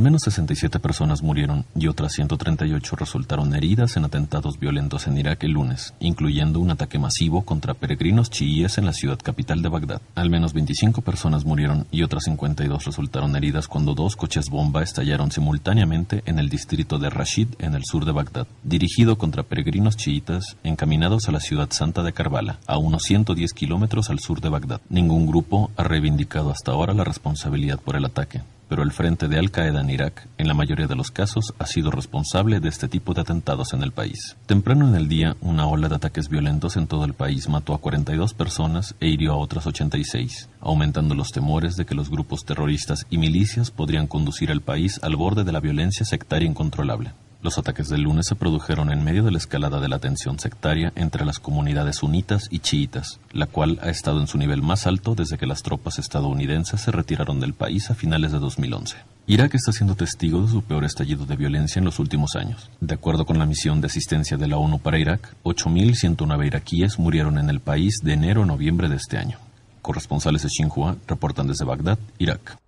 menos 67 personas murieron y otras 138 resultaron heridas en atentados violentos en Irak el lunes, incluyendo un ataque masivo contra peregrinos chiíes en la ciudad capital de Bagdad. Al menos 25 personas murieron y otras 52 resultaron heridas cuando dos coches bomba estallaron simultáneamente en el distrito de Rashid en el sur de Bagdad, dirigido contra peregrinos chiitas encaminados a la ciudad santa de Karbala, a unos 110 kilómetros al sur de Bagdad. Ningún grupo ha reivindicado hasta ahora la responsabilidad por el ataque pero el frente de Al-Qaeda en Irak, en la mayoría de los casos, ha sido responsable de este tipo de atentados en el país. Temprano en el día, una ola de ataques violentos en todo el país mató a 42 personas e hirió a otras 86, aumentando los temores de que los grupos terroristas y milicias podrían conducir al país al borde de la violencia sectaria incontrolable. Los ataques del lunes se produjeron en medio de la escalada de la tensión sectaria entre las comunidades sunitas y chiitas, la cual ha estado en su nivel más alto desde que las tropas estadounidenses se retiraron del país a finales de 2011. Irak está siendo testigo de su peor estallido de violencia en los últimos años. De acuerdo con la misión de asistencia de la ONU para Irak, 8.109 iraquíes murieron en el país de enero a noviembre de este año. Corresponsales de Xinhua reportan desde Bagdad, Irak.